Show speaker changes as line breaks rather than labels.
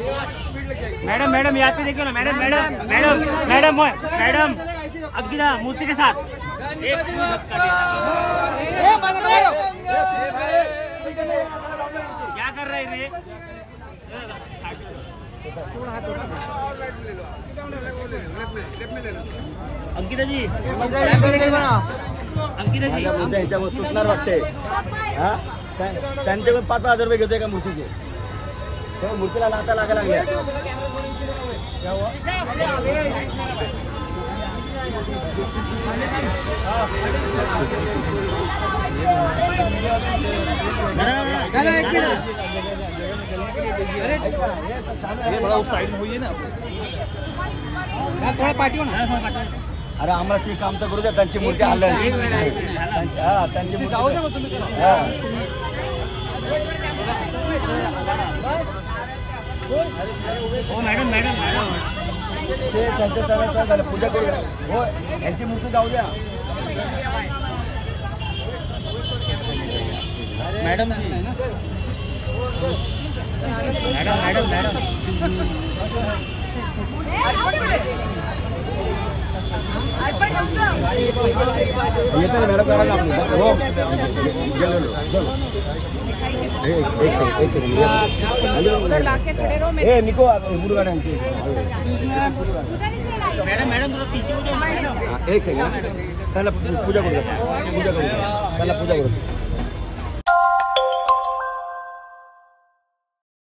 Madam madam याद यहाँ पे देखिए ना madam madam madam madam madam अगिदा मूर्ति के साथ एक। क्या कर रहे रे अंकिता जी
माझ्या मूर्त्या ह्याच्यावर सुटणार वाटते हा त्या- त्यांचे पण पाच पाच हज़ार रुपये घेतोय का मूर्तीचे तेव्हा मूर्तीला लाता लागा लागल्या अरे आम्हाला ते काम तर करू द्या त्यांची मूर्ती हल्लं त्यांची- हा त्यांची हा.
Madam madam madam.
ते त्यांचं सगळं काय झालं पूजा करू हो यांची मूर्ती जाऊ द्या.
Madam madam madam madam.
येतं तो मेरा करा ना आपलं. वो गेलो चलो एक एक सेकंड एक सेकंड ए निको मुलगा
मैडम मैडम थोड़ा पीछे हो जाओ मैडम
एक सेकंड पहले पूजा करो पहले पूजा करो पहले पूजा करू.